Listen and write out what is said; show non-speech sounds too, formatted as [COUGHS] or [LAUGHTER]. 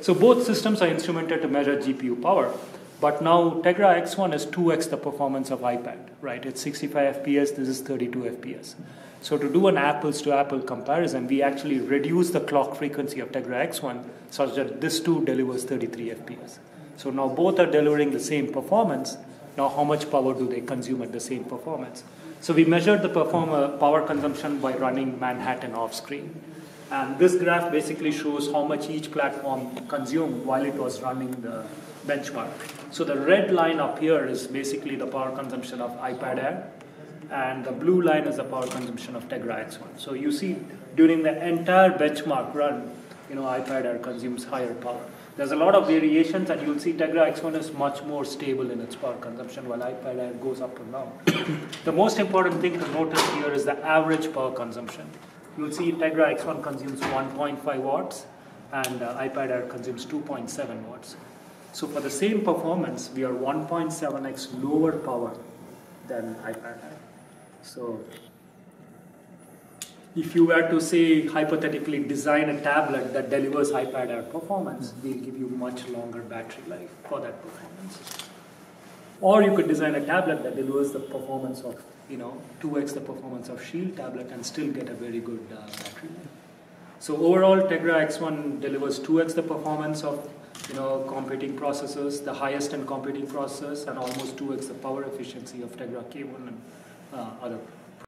So both systems are instrumented to measure GPU power, but now Tegra X1 is 2x the performance of iPad, right? It's 65 FPS, this is 32 FPS. So to do an apples to apple comparison, we actually reduce the clock frequency of Tegra X1 such that this too delivers 33 FPS. So now both are delivering the same performance. Now how much power do they consume at the same performance? So we measured the perform- uh, power consumption by running Manhattan off screen. And this graph basically shows how much each platform consumed while it was running the benchmark. So the red line up here is basically the power consumption of iPad Air, and the blue line is the power consumption of Tegra X1. So you see during the entire benchmark run, you know, iPad Air consumes higher power. There's a lot of variations, and you'll see Tegra X1 is much more stable in its power consumption, while iPad Air goes up and down. [COUGHS] the most important thing to notice here is the average power consumption you'll see Tegra X1 consumes 1.5 watts and uh, iPad Air consumes 2.7 watts. So for the same performance, we are 1.7x lower power than iPad Air. So if you were to say hypothetically design a tablet that delivers iPad Air performance, we'll give you much longer battery life for that performance. Or you could design a tablet that delivers the performance of you know, 2x the performance of Shield tablet and still get a very good uh, battery life. So overall, Tegra X1 delivers 2x the performance of you know, competing processors, the highest in competing processors, and almost 2x the power efficiency of Tegra K1 and uh, other